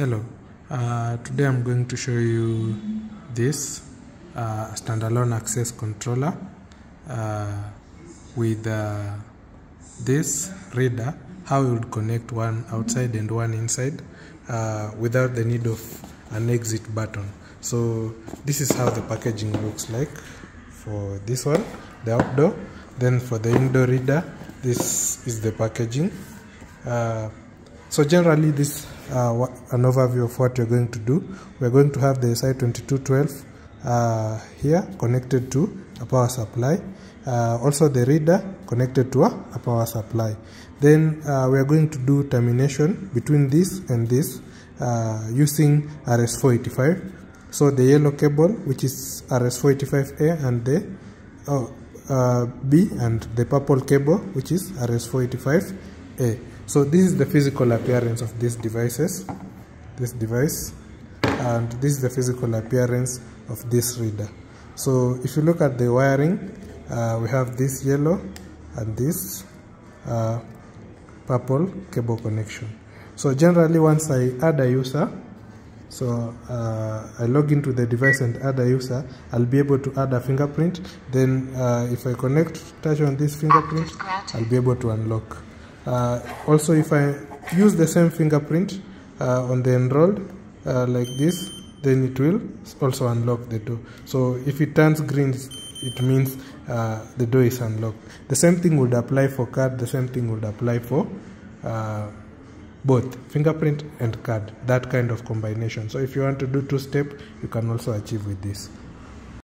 Hello, uh, today I'm going to show you this uh, standalone access controller uh, with uh, this reader, how you would connect one outside and one inside uh, without the need of an exit button. So this is how the packaging looks like for this one, the outdoor. Then for the indoor reader, this is the packaging. So generally this uh, an overview of what we're going to do. We're going to have the SI2212 uh, here connected to a power supply. Uh, also the reader connected to a, a power supply. Then uh, we are going to do termination between this and this uh, using RS485. So the yellow cable which is RS485A and the oh, uh, B and the purple cable which is RS485A. So this is the physical appearance of these devices, this device, and this is the physical appearance of this reader. So if you look at the wiring, uh, we have this yellow and this uh, purple cable connection. So generally once I add a user, so uh, I log into the device and add a user, I'll be able to add a fingerprint. Then uh, if I connect, touch on this fingerprint, I'll be able to unlock. Uh, also, if I use the same fingerprint uh, on the enrolled uh, like this, then it will also unlock the door. So if it turns green, it means uh, the door is unlocked. The same thing would apply for card. The same thing would apply for uh, both fingerprint and card. That kind of combination. So if you want to do two step, you can also achieve with this.